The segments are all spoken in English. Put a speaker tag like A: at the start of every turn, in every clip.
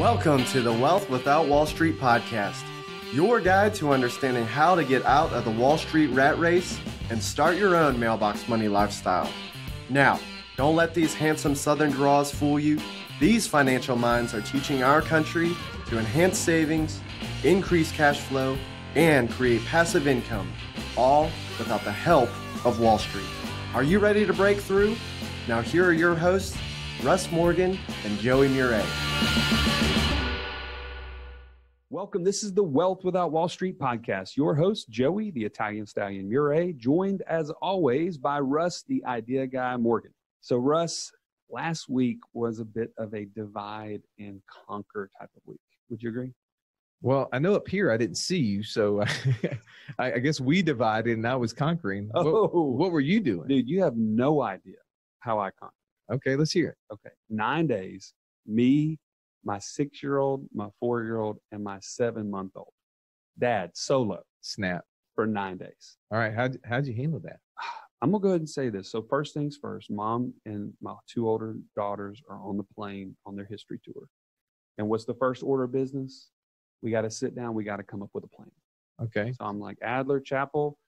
A: Welcome to the Wealth Without Wall Street podcast, your guide to understanding how to get out of the Wall Street rat race and start your own mailbox money lifestyle. Now, don't let these handsome Southern draws fool you. These financial minds are teaching our country to enhance savings, increase cash flow, and create passive income, all without the help of Wall Street. Are you ready to break through? Now, here are your hosts, Russ Morgan and Joey Murray.
B: Welcome. This is the Wealth Without Wall Street podcast. Your host, Joey, the Italian Stallion Murray, joined as always by Russ, the Idea Guy Morgan. So, Russ, last week was a bit of a divide and conquer type of week. Would you agree?
C: Well, I know up here I didn't see you, so I, I guess we divided and I was conquering.
B: Oh.
C: What, what were you doing?
B: Dude, you have no idea how I conquered.
C: Okay, let's hear it.
B: Okay. Nine days, me, my six year old, my four year old, and my seven month old. Dad, solo
C: Snap.
B: for nine days.
C: All right, how'd, how'd you handle that?
B: I'm gonna go ahead and say this. So first things first, mom and my two older daughters are on the plane on their history tour. And what's the first order of business? We got to sit down. We got to come up with a plan.
C: Okay,
B: So I'm like, Adler Chapel,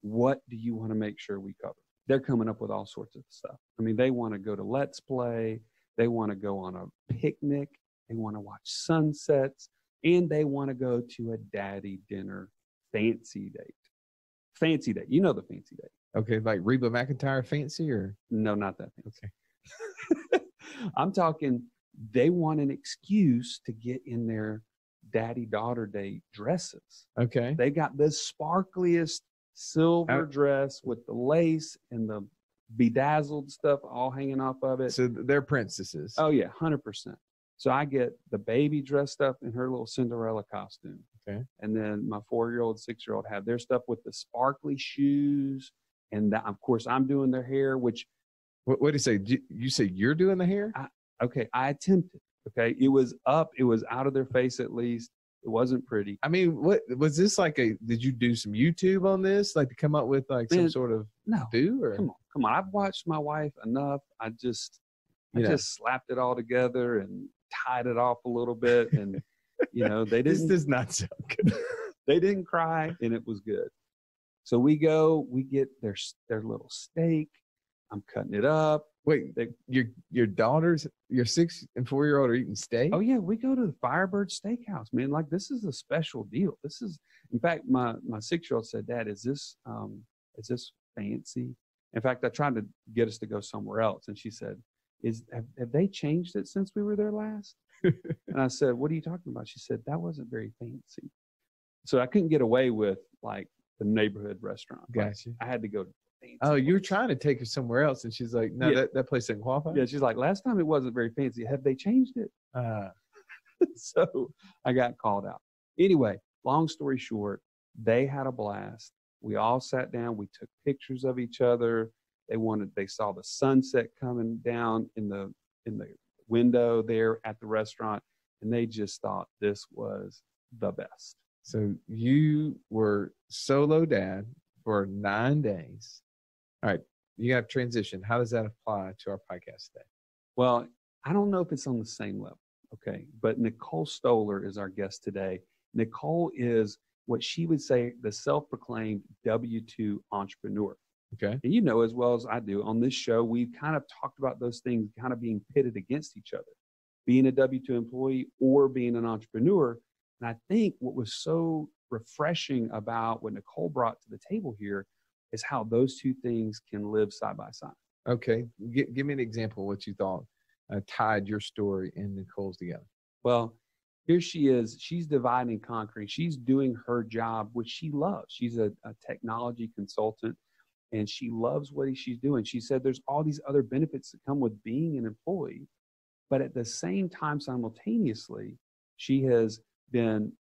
B: what do you want to make sure we cover? They're coming up with all sorts of stuff. I mean, they want to go to Let's Play, they want to go on a picnic, they want to watch sunsets, and they want to go to a daddy dinner fancy date. Fancy date. You know the fancy date.
C: okay, like Reba McEntire fancy or
B: No, not that fancy. I'm talking, they want an excuse to get in their daddy daughter date dresses.
C: okay,
B: They got the sparkliest silver dress with the lace and the bedazzled stuff all hanging off of it.
C: so they're princesses.
B: oh yeah, hundred percent. So I get the baby dressed up in her little Cinderella costume.
C: Okay.
B: And then my four year old, six year old have their stuff with the sparkly shoes. And that, of course, I'm doing their hair, which
C: What, what do you say? You, you say you're doing the hair?
B: okay, I attempted. Okay. It was up, it was out of their face at least. It wasn't pretty.
C: I mean, what was this like? A did you do some YouTube on this, like to come up with like some
B: Man,
C: sort of
B: No.
C: do or
B: Come on, come on. I've watched my wife enough. I just I
C: You know.
B: just slapped it all together and tied it off a little bit and you know, they
C: this
B: didn't
C: does not sound good.
B: they didn't cry and it was good. So we go, we get their their little steak. I'm cutting it up.
C: Wait,
B: They-
C: your your daughters, your six and four year old are eating steak.
B: Oh yeah, we go to the Firebird Steakhouse, man. Like this is a special deal. This is, in fact, my my six year old said, "Dad, is this um is this fancy?" In fact, I tried to get us to go somewhere else, and she said, "Is have, have they changed it since we were there last?" and I said, "What are you talking about?" She said, "That wasn't very fancy." So I couldn't get away with like the neighborhood restaurant. Like,
C: Gotcha.
B: I had to go. Fancy
C: Oh, you were trying to take her somewhere else, and she's like, "No,
B: Yeah.
C: that, that place doesn't qualify."
B: Yeah, she's like, "Last time it wasn't very fancy. Have they changed it?"
C: Uh,
B: so I got called out. Anyway, long story short, they had a blast. We all sat down, we took pictures of each other. They wanted they saw the sunset coming down in the in the window there at the restaurant and they just thought this was the best.
C: so you were solo dad for nine days. All right, you have transition. How does that apply to our podcast today?
B: Well, I don't know if it's on the same level, okay, but Nichole Stohler is our guest today. Nichole is what she would say the self-proclaimed W2 entrepreneur.
C: Okay.
B: And you know as well as I do on this show, we've kind of talked about those things kind of being pitted against each other, being a W 2 employee or being an entrepreneur. And I think what was so refreshing about what Nichole brought to the table here is how those two things can live side by side.
C: Okay. G- give me an example of what you thought uh, tied your story and Nichole's together.
B: Well, here she is. She's dividing and conquering. She's doing her job, which she loves. She's a, a technology consultant and she loves what she's doing. She said there's all these other benefits that come with being an employee. But at the same time, simultaneously, she has been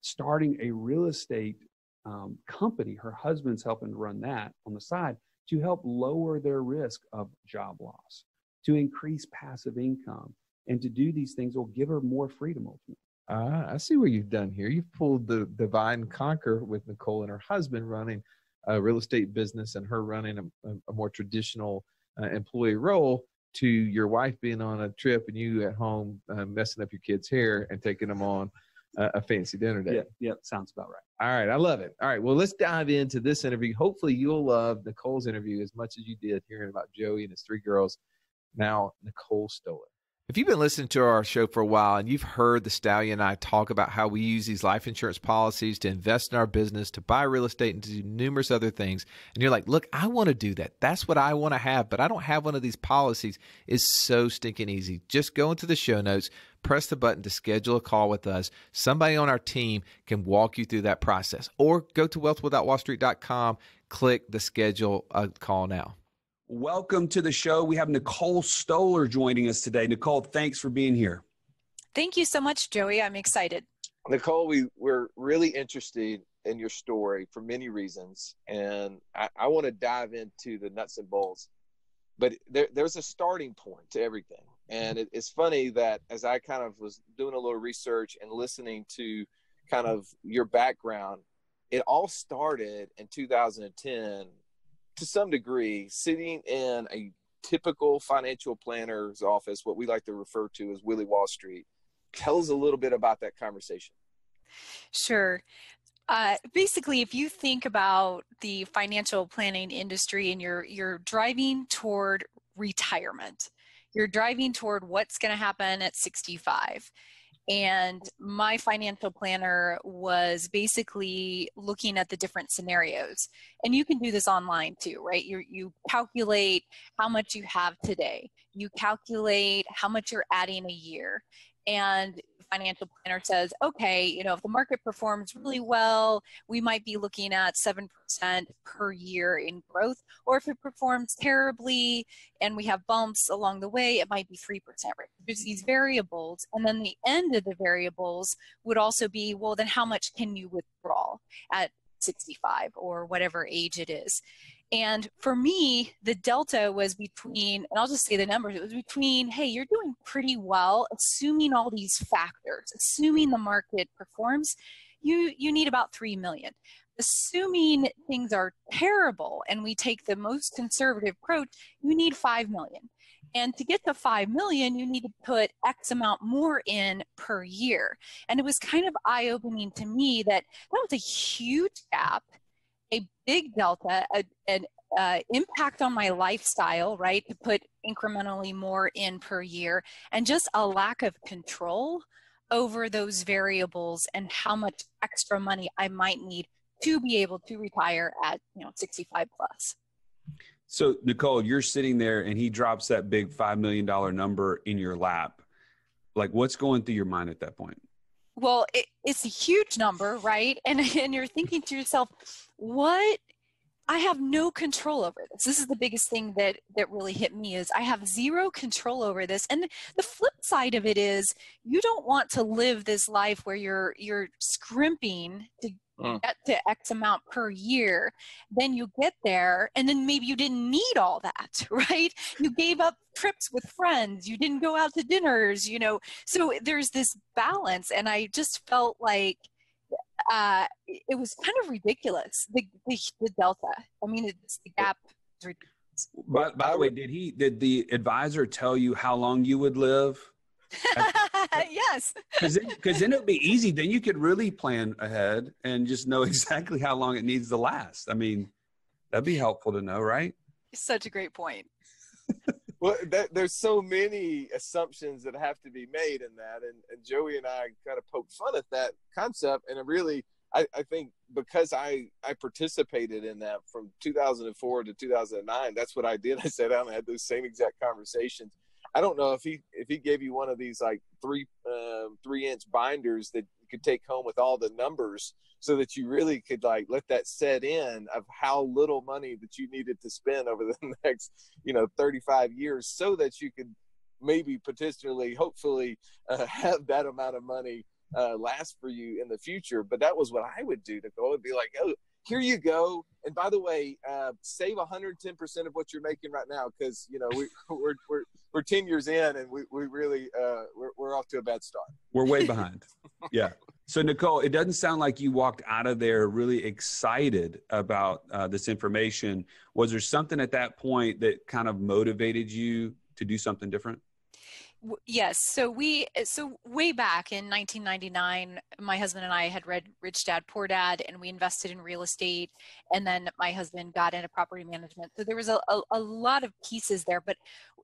B: starting a real estate um, company. Her husband's helping to run that on the side to help lower their risk of job loss, to increase passive income, and to do these things will give her more freedom ultimately.
C: Ah, I see what you've done here. You've pulled the divine conquer with Nichole and her husband running a real estate business and her running a, a, more traditional uh, employee role.
D: to your wife being on a trip and you at home uh, messing up your kids' hair and taking them on a, a fancy dinner date.
B: Yeah, yeah, sounds about right.
D: All right, I love it. All right, well, let's dive into this interview. Hopefully, you'll love Nichole's interview as much as you did hearing about Joey and his three girls. Now, Nichole Stohler. If you've been listening to our show for a while and you've heard the Stallion and I talk about how we use these life insurance policies to invest in our business, to buy real estate, and to do numerous other things, and you're like, look, I want to do that. That's what I want to have, but I don't have one of these policies, is so stinking easy. Just go into the show notes, press the button to schedule a call with us. Somebody on our team can walk you through that process. Or go to wealthwithoutwallstreet.com, click the schedule a call now.
B: Welcome to the show. We have Nichole Stohler joining us today. Nichole, thanks for being here.
E: Thank you so much, Joey. I'm excited.
C: Nichole, we, we're really interested in your story for many reasons, and I, I want to dive into the nuts and bolts. But there, there's a starting point to everything. And it, it's funny that as I kind of was doing a little research and listening to kind of your background, it all started in 2010 to some degree, sitting in a typical financial planner's office, what we like to refer to as Willie Wall Street, tells a little bit about that conversation.
E: Sure. Uh, basically, if you think about the financial planning industry and you're you're driving toward retirement, you're driving toward what's going to happen at 65 and my financial planner was basically looking at the different scenarios. And you can do this online too right? You you calculate how much you have today. You calculate how much you're adding a year. And financial planner says, okay, you know, if the market performs really well, we might be looking at 7% per year in growth. Or if it performs terribly and we have bumps along the way, it might be 3%. Right? There's these variables. And then the end of the variables would also be, well, then how much can you withdraw at 65 or whatever age it is? And for me, the delta was between, and I'll just say the numbers, it was between, hey, you're doing pretty well, assuming all these factors, assuming the market performs, you, you need about 3 million. Assuming things are terrible and we take the most conservative approach, you need 5 million. And to get to 5 million, you need to put X amount more in per year. And it was kind of eye opening to me that that was a huge gap a big delta, a, an uh, impact on my lifestyle, right? To put incrementally more in per year, and just a lack of control over those variables and how much extra money I might need to be able to retire at you know 65 plus.
B: So Nichole, you're sitting there and he drops that big five million dollar number in your lap. Like what's going through your mind at that point?
E: well it, it's a huge number right and and you're thinking to yourself what i have no control over this this is the biggest thing that that really hit me is i have zero control over this and the flip side of it is you don't want to live this life where you're you're scrimping to mm. get to X amount per year, then you get there and then maybe you didn't need all that, right? You gave up trips with friends, you didn't go out to dinners, you know. So there's this balance, and I just felt like uh, it was kind of ridiculous the, the, the delta. I mean, it's the gap.
B: By, by the way, did he did the advisor tell you how long you would live?
E: yes.
B: Because then, then it would be easy. Then you could really plan ahead and just know exactly how long it needs to last. I mean, that'd be helpful to know, right?
E: Such a great point.
C: Well, that, there's so many assumptions that have to be made in that, and, and Joey and I kind of poke fun at that concept, and it really. I, I think because I, I participated in that from 2004 to 2009, that's what I did. I sat down and had those same exact conversations I don't know if he if he gave you one of these like three um, three inch binders that you could take home with all the numbers, so that you really could like let that set in of how little money that you needed to spend over the next you know 35 years, so that you could maybe potentially hopefully uh, have that amount of money uh, last for you in the future. But that was what I would do to go and be like, oh, here you go. And by the way, uh, save 110% of what you're making right now because you know we, we're, we're we're 10 years in and we, we really uh, we're, we're off to a bad start.
B: We're way behind. yeah. So Nichole, it doesn't sound like you walked out of there really excited about uh, this information. Was there something at that point that kind of motivated you to do something different?
E: Yes. So we eh, so way back in 1999, my husband and I had read Rich Dad Poor Dad, and we invested in real estate. And then my husband got into property management. So there was a, a, a lot of pieces there, but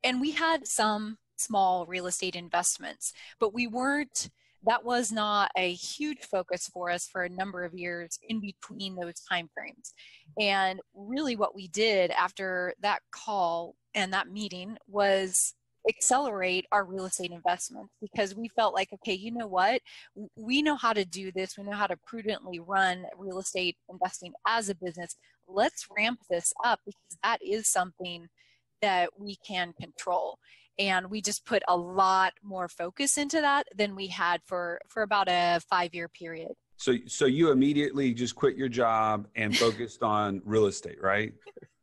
E: and we had some small real estate investments, but we weren't. That was not a huge focus for us for a number of years in between those time frames. And really, what we did after that call and that meeting was accelerate our real estate investments because we felt like okay you know what? We know how to do this. We know how to prudently run real estate investing as a business. Let's ramp this up because that is something that we can control. And we just put a lot more focus into that than we had for for about a 5 year period.
B: So so you immediately just quit your job and focused on real estate right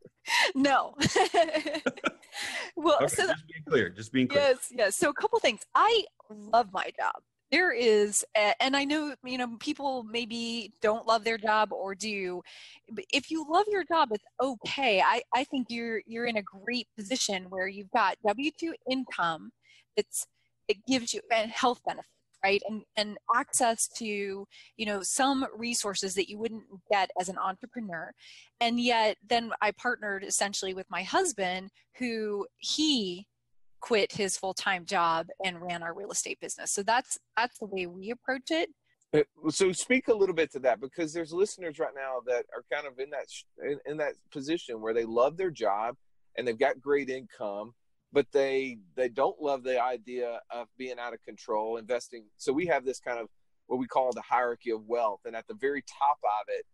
E: no.
B: well, okay, so just being clear, just being clear.
E: Yes, yes. So a couple things. I love my job. There is, and I know you know people maybe don't love their job or do. But if you love your job, it's okay. I I think you're you're in a great position where you've got W two income. It's it gives you and health benefits right? And and access to you know some resources that you wouldn't get as an entrepreneur. And yet then i partnered essentially with my husband who he quit his full-time job and ran our real estate business. So that's that's the way we approach it.
C: Uh, so speak a little bit to that because there's listeners right now that are kind of in that in, in that position where they love their job and they've got great income but they they don't love the idea of being out of control investing. So we have this kind of what we call the hierarchy of wealth. And at the very top of it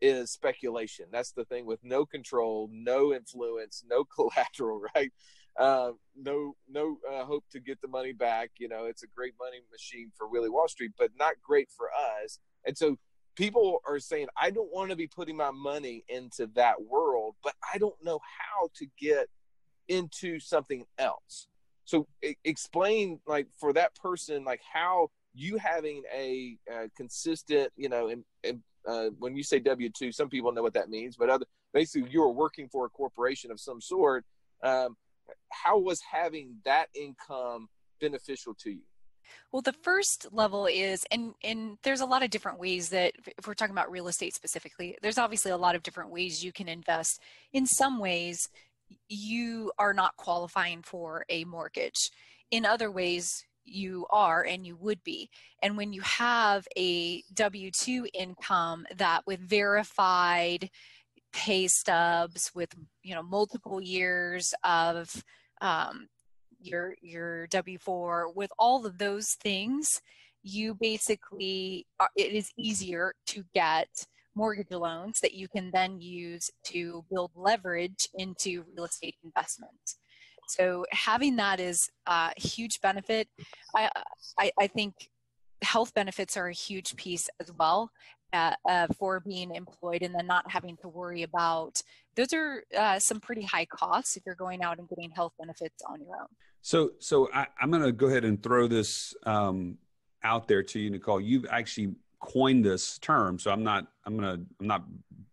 C: is speculation. That's the thing with no control no influence no collateral right? Uh, no no uh, hope to get the money back. You know it's a great money machine for willie wall street but not great for us. And so people are saying i don't want to be putting my money into that world but i don't know how to get into something else. So explain like for that person like how you having a, a consistent, you know, and, and uh, when you say W two, some people know what that means, but other basically you are working for a corporation of some sort. Um, how was having that income beneficial to you?
E: Well, the first level is, and and there's a lot of different ways that if we're talking about real estate specifically, there's obviously a lot of different ways you can invest. In some ways, you are not qualifying for a mortgage. In other ways, you are and you would be. And when you have a W 2 income that with verified pay stubs, with you know multiple years of um, your your W 4, with all of those things, you basically are, it is easier to get mortgage loans that you can then use to build leverage into real estate investments. So having that is a huge benefit. I, I, I think health benefits are a huge piece as well uh, uh, for being employed and then not having to worry about those are uh, some pretty high costs if you're going out and getting health benefits on your own.
B: So, so I, am going to go ahead and throw this um, out there to you, Nichole. You've actually coined this term, so I'm not I'm gonna I'm not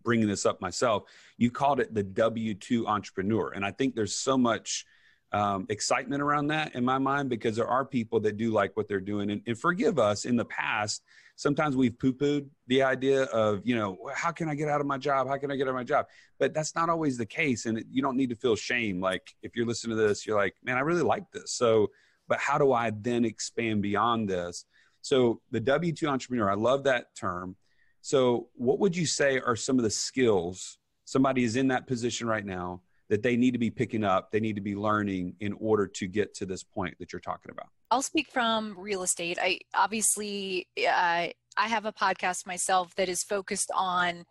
B: bringing this up myself. You called it the W two entrepreneur, and I think there's so much um, excitement around that in my mind because there are people that do like what they're doing. And, and forgive us in the past, sometimes we've poo pooed the idea of, you know, how can I get out of my job? How can I get out of my job? But that's not always the case. And you don't need to feel shame. Like if you're listening to this, you're like, man, I really like this. So, but how do I then expand beyond this? So the W 2 entrepreneur, I love that term. So, what would you say are some of the skills somebody is in that position right now that they need to be picking up, they need to be learning in order to get to this point that you're talking about?
E: I'll speak from real estate. I obviously uh, I have a podcast myself that is focused on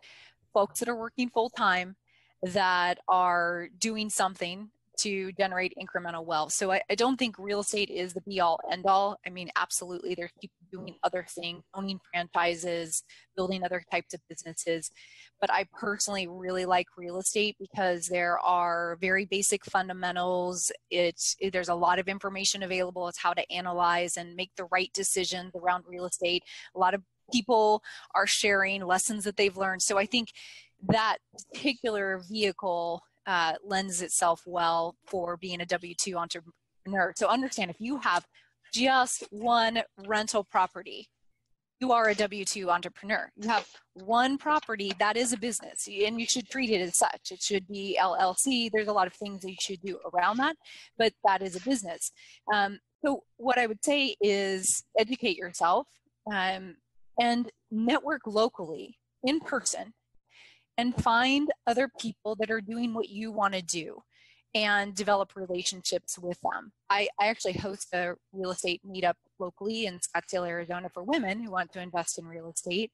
E: folks that are working full time that are doing something to generate incremental wealth. So I, I, don't think real estate is the be all end all. I mean, absolutely, there's people doing other things, owning franchises, building other types of businesses. But I personally really like real estate because there are very basic fundamentals. It's it, there's a lot of information available as how to analyze and make the right decisions around real estate. A lot of people are sharing lessons that they've learned. So I think that particular vehicle uh, lends itself well for being a W 2 entrepreneur. So understand if you have just one rental property, you are a W 2 entrepreneur. You have one property, that is a business, and you should treat it as such. It should be LLC. There's a lot of things that you should do around that, but that is a business. Um, so, what I would say is educate yourself um, and network locally in person and find other people that are doing what you want to do and develop relationships with them. I, I, actually host a real estate meetup locally in Scottsdale, Arizona for women who want to invest in real estate.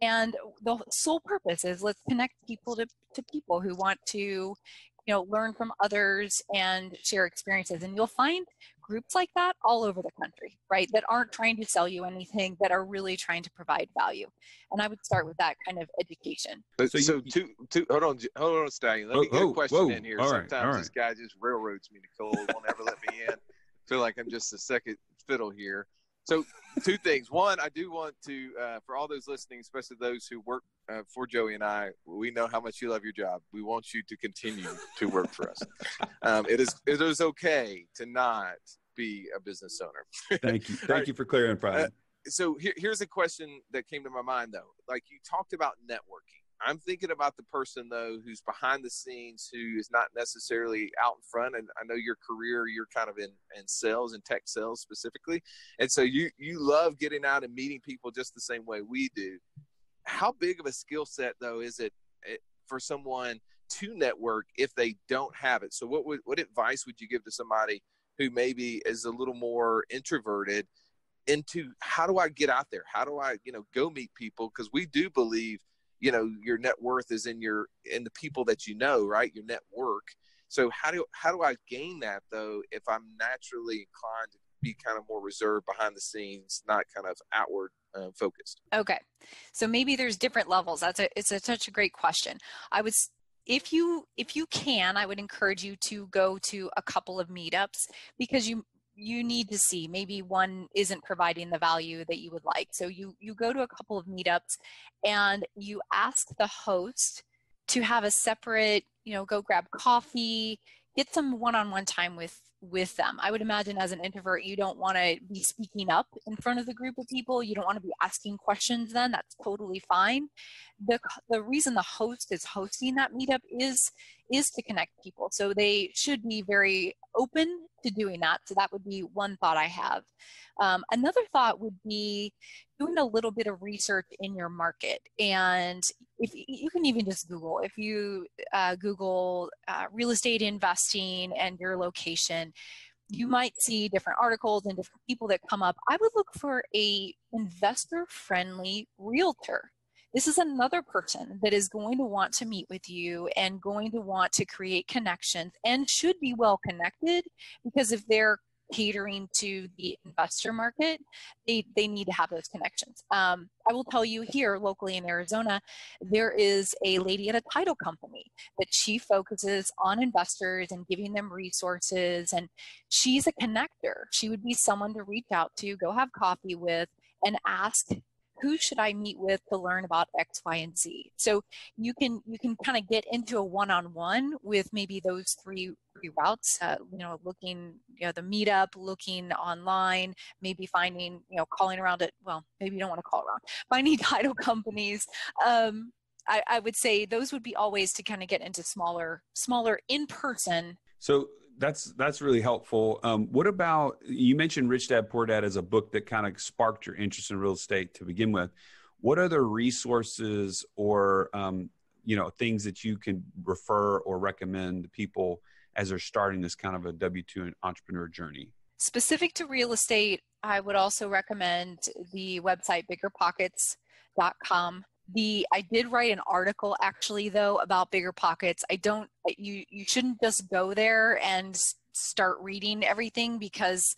E: And the sole purpose is let's connect people to, to people who want to you know learn from others and share experiences and you'll find groups like that all over the country right that aren't trying to sell you anything that are really trying to provide value. And i would start with that kind of education.
C: So, so you, two, two, hold on hold on stallion let me get a question
B: whoa,
C: in here. Sometimes
B: right, all
C: this guy just railroads me nichole won't ever let me in. I feel like i'm just a second fiddle here. So, two things. One, I do want to, uh, for all those listening, especially those who work uh, for Joey and I, we know how much you love your job. We want you to continue to work for us. Um, it is it is okay to not be a business owner.
F: Thank you. Thank you for clearing, Brian. Uh,
C: so here, here's a question that came to my mind though. Like you talked about networking I'm thinking about the person though who's behind the scenes, who is not necessarily out in front. And I know your career, you're kind of in, in sales and tech sales specifically, and so you you love getting out and meeting people just the same way we do. How big of a skill set though is it eh, for someone to network if they don't have it? So what would what advice would you give to somebody who maybe is a little more introverted? into how do I get out there? How do I, you know, go meet people? Because we do believe you know your net worth is in your in the people that you know right your network so how do how do i gain that though if i'm naturally inclined to be kind of more reserved behind the scenes not kind of outward uh, focused
E: okay so maybe there's different levels that's a it's a, such a great question i was if you if you can i would encourage you to go to a couple of meetups because you you need to see maybe one isn't providing the value that you would like. So you you go to a couple of meetups and you ask the host to have a separate you know go grab coffee get some one-on-one time with with them. I would imagine as an introvert, you don't want to be speaking up in front of the group of people. You don't want to be asking questions then. That's totally fine. The, the reason the host is hosting that meetup is is to connect people. So they should be very open to doing that. So that would be one thought I have. Um, another thought would be doing a little bit of research in your market. And if you can even just Google, if you uh, Google uh, real estate investing and your location, you might see different articles and different people that come up. I would look for a investor friendly realtor this is another person that is going to want to meet with you and going to want to create connections and should be well connected because if they're catering to the investor market, they, they need to have those connections. Um, I will tell you here locally in Arizona, there is a lady at a title company that she focuses on investors and giving them resources. And she's a connector. She would be someone to reach out to, go have coffee with, and ask who should I meet with to learn about X, Y, and Z? So you can you can kind of get into a one-on-one with maybe those three routes. Uh, you know, looking you know the meetup, looking online, maybe finding you know calling around it. Well, maybe you don't want to call around. Finding title companies. Um, I, I would say those would be all ways to kind of get into smaller smaller in person.
F: So that's that's really helpful. Um, what about you mentioned Rich Dad Poor Dad as a book that kind of sparked your interest in real estate to begin with. What other resources or um, you know things that you can refer or recommend to people as they're starting this kind of a W two entrepreneur journey?
E: Specific to real estate, I would also recommend the website biggerpockets.com the i did write an article actually though about bigger pockets. I don't you you shouldn't just go there and start reading everything because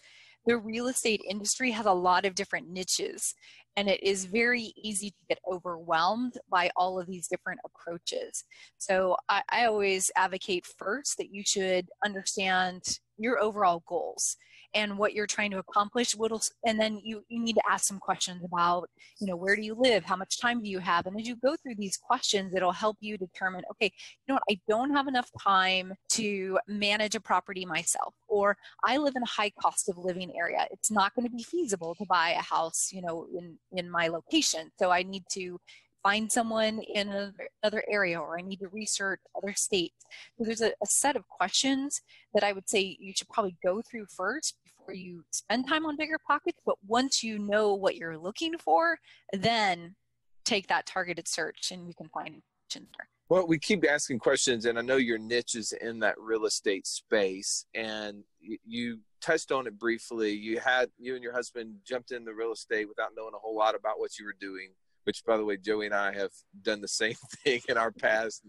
E: the real estate industry has a lot of different niches and it is very easy to get overwhelmed by all of these different approaches. So I, I always advocate first that you should understand your overall goals and what you're trying to accomplish and then you, you need to ask some questions about you know where do you live? How much time do you have? And as you go through these questions it'll help you determine okay you know what? I don't have enough time to manage a property myself or i live in a high cost of living area. It's not going to be feasible to buy a house you know in in my location. So i need to find someone in another area or I need to research other states. So there's a, a, set of questions that I would say you should probably go through first before you spend time on bigger pockets. But once you know what you're looking for, then take that targeted search and you can find questions there.
C: Well, we keep asking questions, and I know your niche is in that real estate space, and you touched on it briefly. You had you and your husband jumped into real estate without knowing a whole lot about what you were doing which by the way, Joey and I have done the same thing in our past.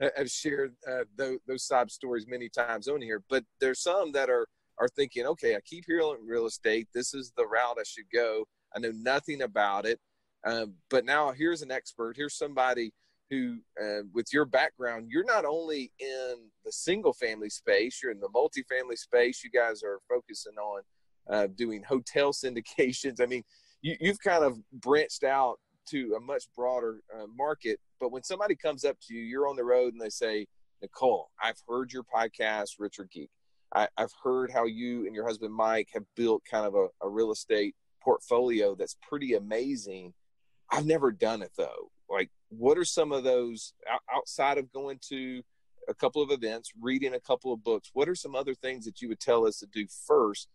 C: Have shared uh, those, those sob stories many times on here. But there's some that are are thinking, okay, I keep hearing real estate. This is the route I should go. I know nothing about it, um, but now here's an expert. Here's somebody who, uh, with your background, you're not only in the single family space, you're in the multifamily space. You guys are focusing on uh, doing hotel syndications. I mean, you, you've kind of branched out to a much broader uh, market. But when somebody comes up to you, you're on the road and they say, Nichole, I've heard your podcast, Richer Geek. I, have heard how you and your husband Mike have built kind of a, a real estate portfolio that's pretty amazing. I've never done it though. Like, what are some of those outside of going to a couple of events, reading a couple of books? What are some other things that you would tell us to do first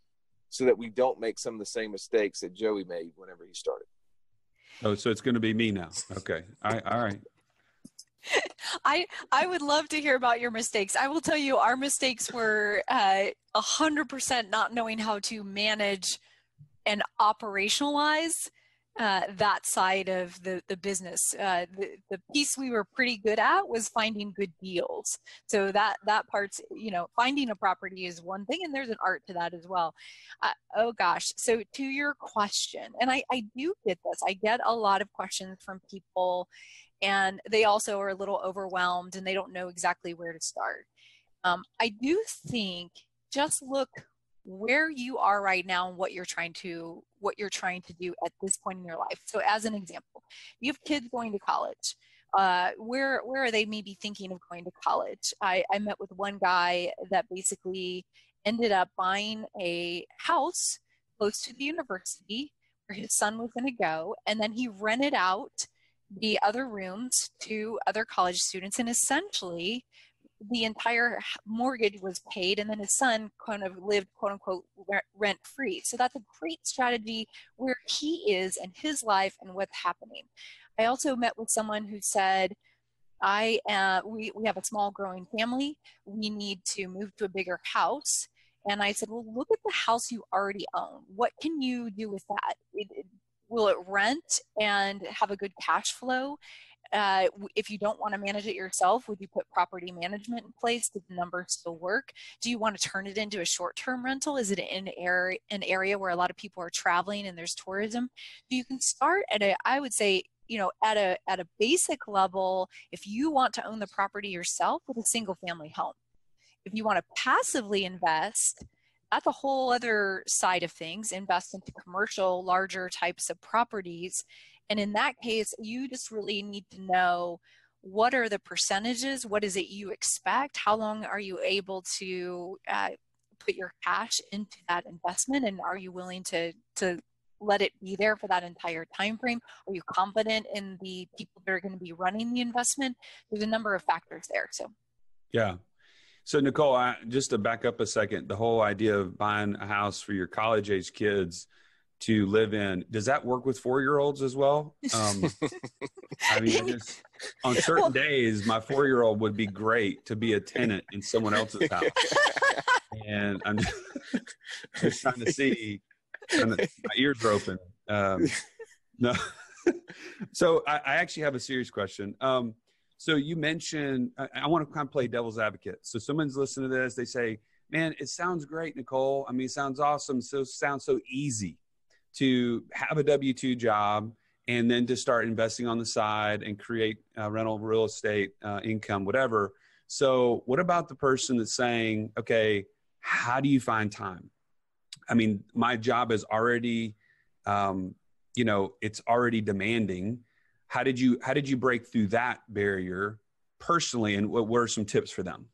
C: so that we don't make some of the same mistakes that Joey made whenever he started?
F: Oh, so it's going to be me now. Okay. All right. All right.
E: I I would love to hear about your mistakes. I will tell you, our mistakes were uh, a hundred percent not knowing how to manage and operationalize uh, that side of the, the business. Uh, the, the piece we were pretty good at was finding good deals. So that, that part's, you know, finding a property is one thing and there's an art to that as well. Uh, oh gosh. So to your question, and I, I do get this, I get a lot of questions from people and they also are a little overwhelmed and they don't know exactly where to start. Um, I do think just look where you are right now and what you're trying to what you're trying to do at this point in your life. So as an example you have kids going to college uh, where where are they maybe thinking of going to college? I, I met with one guy that basically ended up buying a house close to the university where his son was going to go and then he rented out the other rooms to other college students and essentially the entire mortgage was paid and then his son kind of lived quote unquote rent free so that's a great strategy where he is and his life and what's happening. I also met with someone who said i uh, we, we have a small growing family. We need to move to a bigger house. And i said well look at the house you already own. What can you do with that? It, it, will it rent and have a good cash flow uh, if you don't want to manage it yourself, would you put property management in place? Did the numbers still work? Do you want to turn it into a short-term rental? Is it in an area where a lot of people are traveling and there's tourism? You can start at a, I would say, you know, at a at a basic level, if you want to own the property yourself with a single family home. If you want to passively invest, that's a whole other side of things invest into commercial larger types of properties and in that case, you just really need to know what are the percentages? What is it you expect? How long are you able to uh, put your cash into that investment? And are you willing to, to let it be there for that entire time frame? Are you confident in the people that are going to be running the investment? There's a number of factors there. So,
F: yeah. So Nichole, I, just to back up a second, the whole idea of buying a house for your college age kids to live in. Does that work with four year olds as well? Um, I mean, just, on certain well, days, my four year old would be great to be a tenant in someone else's house. and I'm just, just trying to see, my ears are open. Um, no. so I, I, actually have a serious question. Um, so you mentioned, I, I want to kind of play devil's advocate. So someone's listening to this, they say, man, it sounds great, Nichole. I mean, it sounds awesome. So sounds so easy to have a W 2 job and then to start investing on the side and create uh, rental real estate uh, income, whatever. So, what about the person that's saying, okay, how do you find time? I mean, my job is already, um, you know, it's already demanding. How did you how did you break through that barrier personally, and what were some tips for them?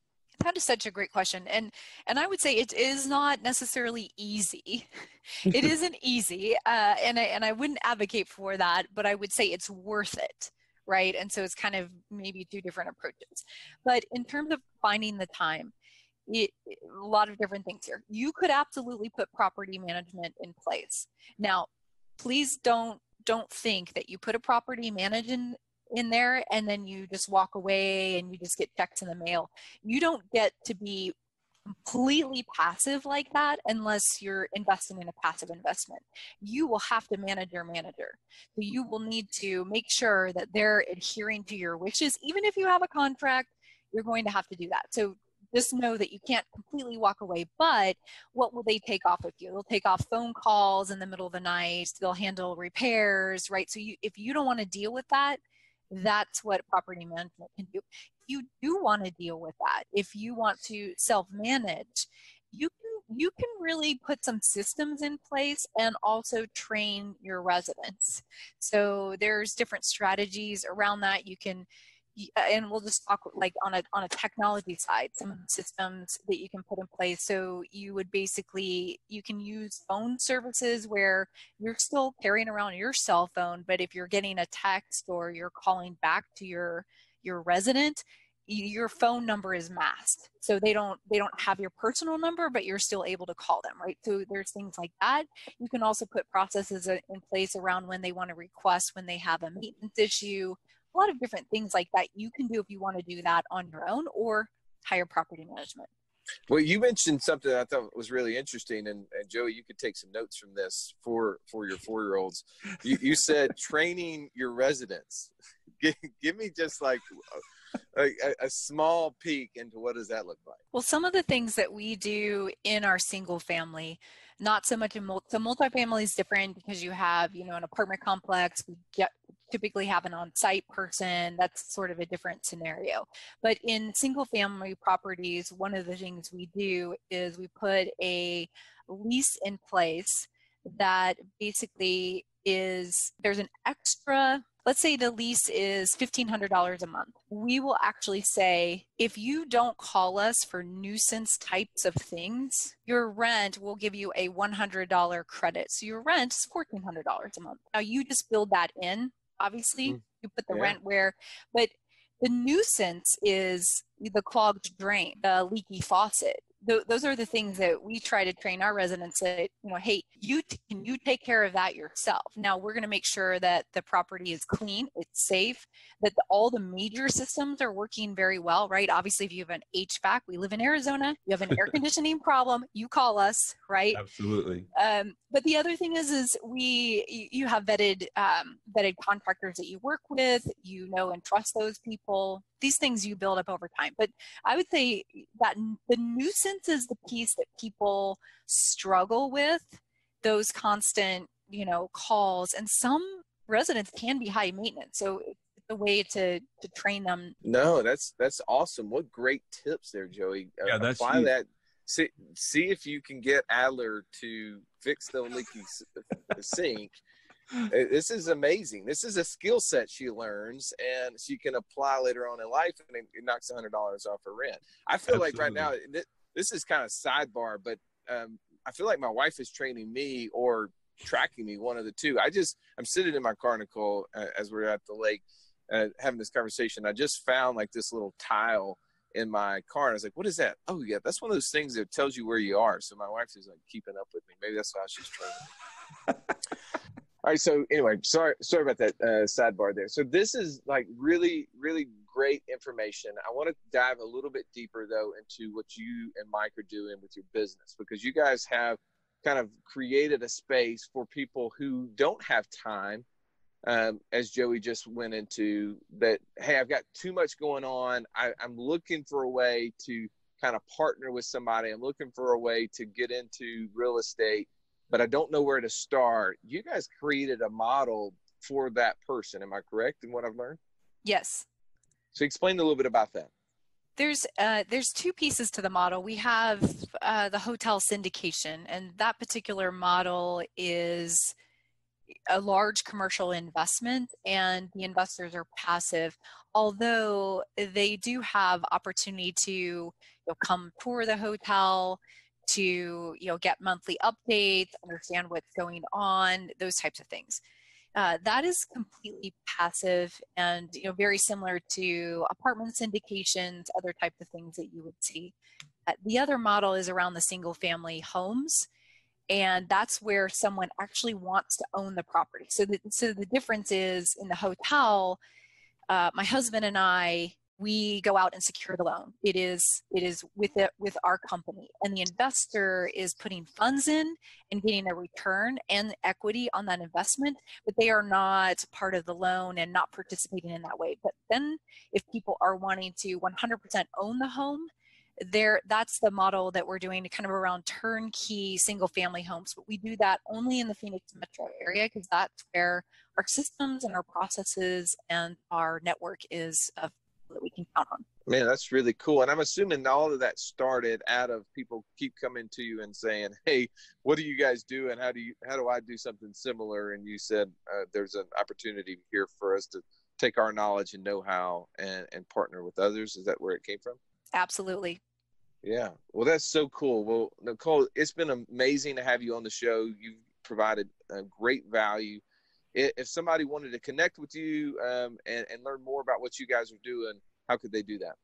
E: That is such a great question and and i would say it is not necessarily easy. It isn't easy uh, and I, and i wouldn't advocate for that but i would say it's worth it right? And so it's kind of maybe two different approaches. But in terms of finding the time it, a lot of different things here. You could absolutely put property management in place. Now please don't don't think that you put a property management in there and then you just walk away and you just get checks in the mail. You don't get to be completely passive like that unless you're investing in a passive investment. You will have to manage your manager. So you will need to make sure that they're adhering to your wishes. Even if you have a contract, you're going to have to do that. So just know that you can't completely walk away but what will they take off of you they'll take off phone calls in the middle of the night they'll handle repairs right so you if you don't want to deal with that that's what property management can do. If you do want to deal with that, if you want to self-manage, you can you can really put some systems in place and also train your residents. So there's different strategies around that. You can Uh, and we'll just talk like on a on a technology side some mm-hmm. systems that you can put in place. So you would basically you can use phone services where you're still carrying around your cell phone but if you're getting a text or you're calling back to your your resident your phone number is masked. So they don't they don't have your personal number but you're still able to call them right? So there's things like that. You can also put processes uh, in place around when they want to request when they have a maintenance issue a lot of different things like that you can do if you want to do that on your own or hire property management.
C: Well, you mentioned something I thought was really interesting, and, and Joey, you could take some notes from this for for your four year olds. You, you said training your residents. give, give me just like a, a, small peek into what does that look like.
E: Well, some of the things that we do in our single family, not so much in multi, so multifamily is different because you have you know an apartment complex. We get typically have an on-site person that's sort of a different scenario but in single family properties one of the things we do is we put a lease in place that basically is there's an extra let's say the lease is $1500 a month. We will actually say if you don't call us for nuisance types of things your rent will give you a $100 credit. So your rent is $1400 a month. Now you just build that in obviously. Mm. you put the yeah. rent where but the nuisance is the clogged drain the leaky faucet th- those are the things that we try to train our residents that you know hey you t- can you take care of that yourself? Now we're going to make sure that the property is clean it's safe that the, all the major systems are working very well right? Obviously if you have an hvac we live in arizona you have an air conditioning problem you call us right?
F: Absolutely.
E: Um, but the other thing is is we you have vetted um, vetted contractors that you work with you know and trust those people these things you build up over time. But I would say that the nuisance is the piece that people struggle with, those constant, you know, calls. And some residents can be high maintenance. So it's a way to to train them.
C: No, that's that's awesome. What great tips there, Joey.
F: Uh, yeah, that's
C: apply that. See, see if you can get Adler to fix the leaky sink this is amazing. This is a skill set she learns, and she can apply later on in life, and it knocks a hundred dollars off her rent. I feel Absolutely. like right now, this is kind of sidebar, but um, I feel like my wife is training me or tracking me, one of the two. I just I'm sitting in my car, Nichole, uh, as we're at the lake, uh, having this conversation. I just found like this little tile in my car, and I was like, "What is that?" Oh yeah, that's one of those things that tells you where you are. So my wife is like keeping up with me. Maybe that's why she's training. All right. So anyway, sorry, sorry about that uh, sidebar there. So this is like really, really great information. I want to dive a little bit deeper though into what you and Mike are doing with your business because you guys have kind of created a space for people who don't have time, um, as Joey just went into. That hey, I've got too much going on. I, I'm looking for a way to kind of partner with somebody. I'm looking for a way to get into real estate but I don't know where to start. You guys created a model for that person. Am I correct in what I've learned?
E: Yes.
C: So explain a little bit about that.
E: There's uh, there's two pieces to the model. We have uh, the hotel syndication, and that particular model is a large commercial investment, and the investors are passive. Although they do have opportunity to you know, come tour the hotel, to you know get monthly updates, understand what's going on, those types of things. Uh, that is completely passive and you know very similar to apartment syndications, other types of things that you would see. Uh, the other model is around the single family homes, and that's where someone actually wants to own the property. So the, so the difference is in the hotel, uh, my husband and I we go out and secure the loan. It is it is with it with our company, and the investor is putting funds in and getting a return and equity on that investment, but they are not part of the loan and not participating in that way. But then, if people are wanting to 100% own the home, there that's the model that we're doing kind of around turnkey single family homes but we do that only in the phoenix metro area because that's where our systems and our processes and our network is that we can count on.
C: Man, that's really cool. And I'm assuming all of that started out of people keep coming to you and saying, "Hey, what do you guys do, and how do you how do I do something similar?" And you said uh, there's an opportunity here for us to take our knowledge and know-how and and partner with others. Is that where it came from?
E: Absolutely.
C: Yeah. Well, that's so cool. Well, Nichole, it's been amazing to have you on the show. You've provided a great value if somebody wanted to connect with you um, and, and learn more about what you guys are doing, how could they do that?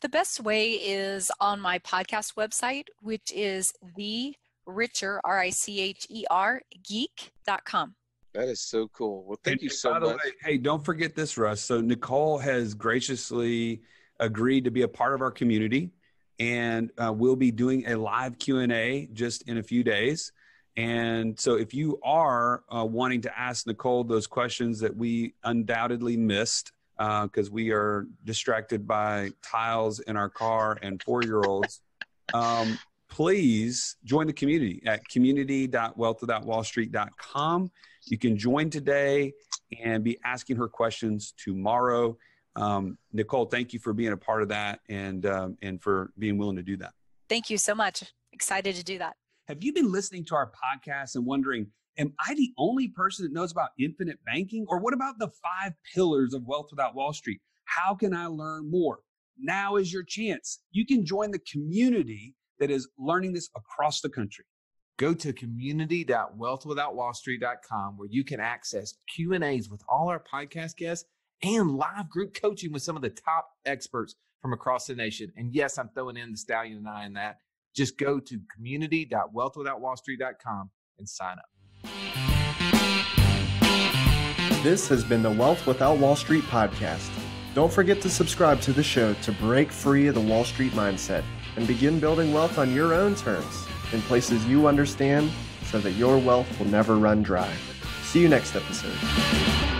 E: The best way is on my podcast website, which is the Richer, R I C H E R, geek.com.
C: That is so cool. Well, thank
B: and
C: you so much.
B: Way, hey, don't forget this, Russ. So Nichole has graciously agreed to be a part of our community, and uh, we'll be doing a live Q and A just in a few days. And so, if you are uh, wanting to ask Nichole those questions that we undoubtedly missed because uh, we are distracted by tiles in our car and four year olds, um, please join the community at community.wealthwithoutwallstreet.com. You can join today and be asking her questions tomorrow. Um, Nichole, thank you for being a part of that and um, and for being willing to do that.
E: Thank you so much. Excited to do that.
B: Have you been listening to our podcast and wondering, am I the only person that knows about infinite banking? Or what about the five pillars of wealth without Wall Street? How can I learn more? Now is your chance. You can join the community that is learning this across the country.
G: Go to community.wealthwithoutwallstreet.com where you can access Q&As with all our podcast guests and live group coaching with some of the top experts from across the nation. And yes, I'm throwing in the stallion and I in that. Just go to community.wealthwithoutwallstreet.com and sign up.
A: This has been the Wealth Without Wall Street podcast. Don't forget to subscribe to the show to break free of the Wall Street mindset and begin building wealth on your own terms in places you understand so that your wealth will never run dry. See you next episode.